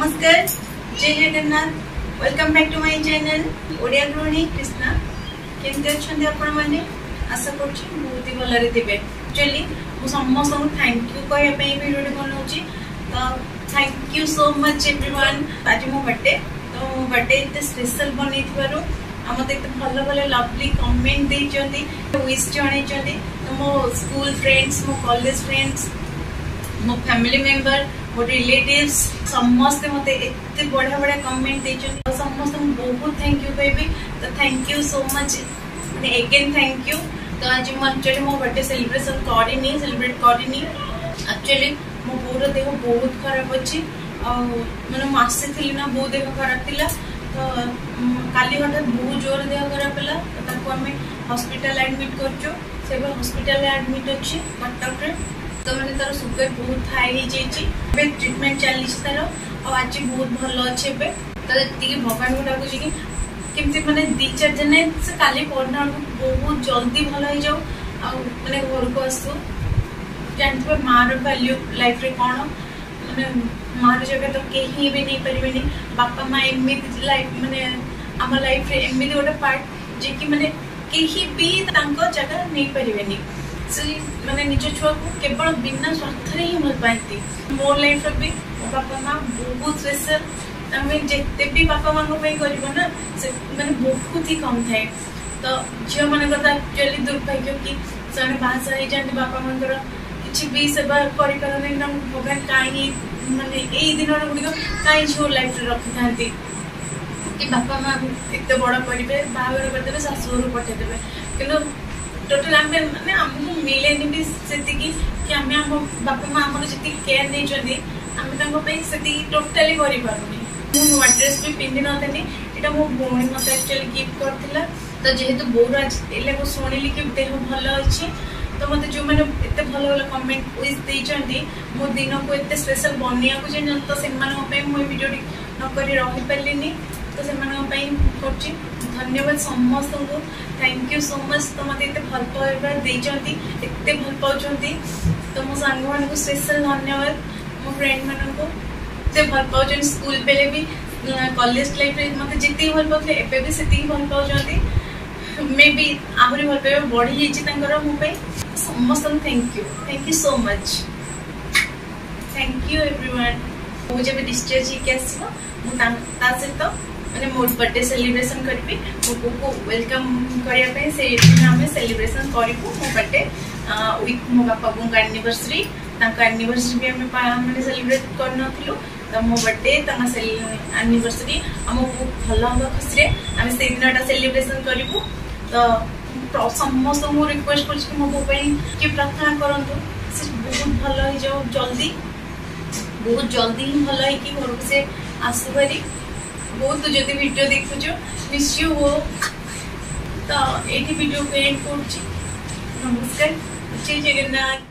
নমস্কার জয় Jagannath welcome back to my channel Odia গৃহিণী কৃষ্ণা কেমতি অনেক আপনার মানে আশা করছি বহুত হি ভালরে দেবে একচুয়ালি মু সমস্ত থ্যাংক ইউ কহিয়া পাই ভিডিওটি বনাউছি তো thank you so much everyone আজ মো বার্থডে তো মো বার্থডে এতে স্পেশাল বনাইবার মতো এত ভালো ভালো লভলি কমেন্ট দিয়েছেন উইশ জনাইছেন তো মো স্কুল ফ্রেন্ডস মো কলেজ ফ্রেন্ডস মো ফ্যামিলি মেম্বর ମୋ ରିଲେଟିଭ୍ସ ସମସ୍ତେ ମୋତେ ଏତେ ବଢ଼ିଆ ବଢ଼ିଆ କମେଣ୍ଟ ଦେଇଛନ୍ତି ଆଉ ସମସ୍ତଙ୍କୁ ବହୁତ ଥ୍ୟାଙ୍କ ୟୁ କହିବି ତ ଥ୍ୟାଙ୍କ ୟୁ ସୋ ମଚ୍ ମାନେ ଏଗେନ୍ ଥ୍ୟାଙ୍କ ୟୁ ତ ଆଜି ମୁଁ ଆକ୍ଚୁଆଲି ମୋ ବର୍ଥଡେ ସେଲିବ୍ରେସନ୍ କରିନି ସେଲିବ୍ରେଟ୍ କରିନି ଆକ୍ଚୁଆଲି ମୋ ବୋଉର ଦେହ ବହୁତ ଖରାପ ଅଛି ଆଉ ମାନେ ମୁଁ ଆସିଥିଲି ନା ବୋଉ ଦେହ ଖରାପ ଥିଲା ତ କାଲି ହଠାତ୍ ବହୁତ ଜୋର ଦେହ ଖରାପ ହେଲା ତାକୁ ଆମେ ହସ୍ପିଟାଲ ଆଡ଼ମିଟ୍ କରିଛୁ ସେ ଏବେ ହସ୍ପିଟାଲରେ ଆଡ଼ମିଟ୍ ଅଛି କଟକ तार सुगर बहुत हाई हो ट्रिटमेंट चली तार आज बहुत भल अच्छे तो ये भगवान को डाकुच कि केमती मैंने दी चार दिन से का पढ़ना बहुत जल्दी भल हो जाऊ मैंने घर को आसू जानते माँ रैल्यू लाइफ रे कौन मैंने माँ जगह तो कहीं भी नहीं पारे बापा माँ एमती लाइफ मैंने आम लाइफ रे एमती गोटे पार्ट जे कि मैंने कहीं भी जगह नहीं पारे मैंने निज छुआ को केवल बिना स्वार्थ रे ही मिल पाती मो लाइफ रे भी मो बापा बहुत स्पेशल तमे जेते भी बापा मा को पे करबो ना से मैंने बहुत ही कम थाए तो जे मैंने कथा एक्चुअली दुर्भाग्य कि सने बाहर से जानते बापा मन कर किछ भी सेवा करि पर नै एकदम भगवान काई मैंने एई दिन रे गुडी काई छो लाइफ रे रखि थांती कि बापा माँ एते बड़ा करिबे बाहर रे देबे सासुर रे पठे ଟୋଟାଲ ଆମେ ମାନେ ଆମକୁ ମିଳେନି ବି ସେତିକି କି ଆମେ ଆମ ବାପା ମା ଆମର ଯେତିକି କେୟାର ନେଇଛନ୍ତି ଆମେ ତାଙ୍କ ପାଇଁ ସେତିକି ଟୋଟାଲି କରିପାରୁନି ମୁଁ ନୂଆ ଡ୍ରେସ୍ ବି ପିନ୍ଧି ନଥିଲି ଏଇଟା ମୋ ଭଉଣୀ ମୋତେ ଆକ୍ଚୁଆଲି ଗିଫ୍ଟ କରିଥିଲା ତ ଯେହେତୁ ବୋଉର ଆସିଥିଲେ ମୁଁ ଶୁଣିଲି କି ଦେହ ଭଲ ଅଛି ତ ମୋତେ ଯେଉଁମାନେ ଏତେ ଭଲ ଭଲ କମେଣ୍ଟ ୱିସ୍ ଦେଇଛନ୍ତି ମୋ ଦିନକୁ ଏତେ ସ୍ପେଶାଲ ବନେଇବାକୁ ଚାହିଁଛନ୍ତି ତ ସେମାନଙ୍କ ପାଇଁ ମୁଁ ଏ ଭିଡ଼ିଓଟି ନ କରି ରହିପାରିଲିନି ତ ସେମାନଙ୍କ করছি ধন্যবাদ সমস্ত থ্যাংক ইউ সো মচ তো মতো এত ভাল পাইবা দিয়েছেন এত ভাল পাচ্ছেন তো মো সাং মানুষ স্পেশাল ধন্যবাদ মো ফ্রেন্ড মানুষ এত ভাল পাচ্ছেন স্কুল বেলে বি কলেজ লাইফে মতো যেত ভাল পাওয়া এবে বি সেত ভাল পাচ্ছেন মে বি আহরি ভাল পাইবা বড়ি যাই তাঁর মো সমস্ত thank you thank you so much thank you everyone ମୁଁ ଯେବେ ଡିସଚାର୍ଜ ହେଇକି ଆସିବ ମୁଁ ତା ସହିତ मैंने मोर बर्थडे सेलिब्रेशन करी मो को वेलकम करने से आम सेलिब्रेशन करूँ मो बर्थडे विक मो बापा आनिभर्सरी आनिभर्सरी भी मैंने सेलिब्रेट कर नु तो मो बर्थडे आनिभर्सरी आम बहुत भल हम खुशी आम से दिनटा सेलिब्रेसन करू तो समस्त मुझे रिक्वेस्ट कर मो बोपाई प्रार्थना करूँ से बहुत भल जल्दी बहुत जल्दी ही भल हो आसुरी बहुत तो जदि भिड देखु निश्चय हो तो ये भिड को एंड कर नमस्कार जय जगन्नाथ